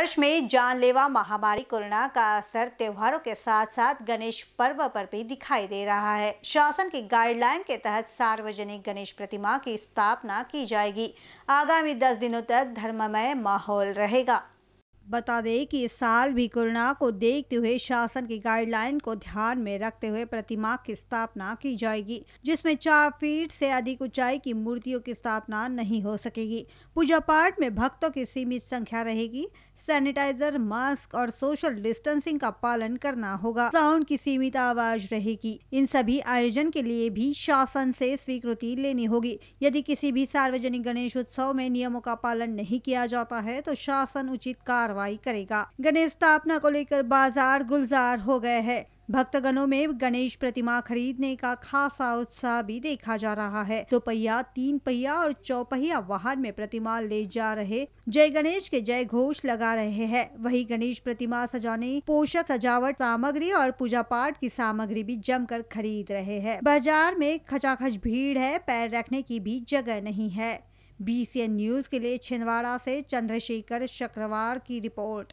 वर्ष में जानलेवा महामारी कोरोना का असर त्योहारों के साथ साथ गणेश पर्व पर भी दिखाई दे रहा है। शासन की गाइडलाइन के तहत सार्वजनिक गणेश प्रतिमा की स्थापना की जाएगी। आगामी दस दिनों तक धर्ममय माहौल रहेगा। बता दें कि इस साल भी कोरोना को देखते हुए शासन की गाइडलाइन को ध्यान में रखते हुए प्रतिमा की स्थापना की जाएगी, जिसमें चार फीट से अधिक ऊंचाई की मूर्तियों की स्थापना नहीं हो सकेगी। पूजा पाठ में भक्तों की सीमित संख्या रहेगी। सैनिटाइजर, मास्क और सोशल डिस्टेंसिंग का पालन करना होगा। साउंड की सीमित आवाज़ रहेगी। इन सभी आयोजन के लिए भी शासन से स्वीकृति लेनी होगी। यदि किसी भी सार्वजनिक गणेश उत्सव में नियमों का पालन नहीं किया जाता है तो शासन उचित कार्रवाई करेगा। गणेश स्थापना को लेकर बाज़ार गुलजार हो गए हैं। भक्तगणों में गणेश प्रतिमा खरीदने का खासा उत्साह भी देखा जा रहा है। दो पहिया तीन पहिया और चौपहिया वाहन में प्रतिमा ले जा रहे जय गणेश के जय घोष लगा रहे हैं। वही गणेश प्रतिमा सजाने, पोषक सजावट सामग्री और पूजा पाठ की सामग्री भी जमकर खरीद रहे हैं। बाज़ार में खचाखच भीड़ है, पैर रखने की भी जगह नहीं है। बी न्यूज़ के लिए छिंदवाड़ा से चंद्रशेखर शक्रवार की रिपोर्ट।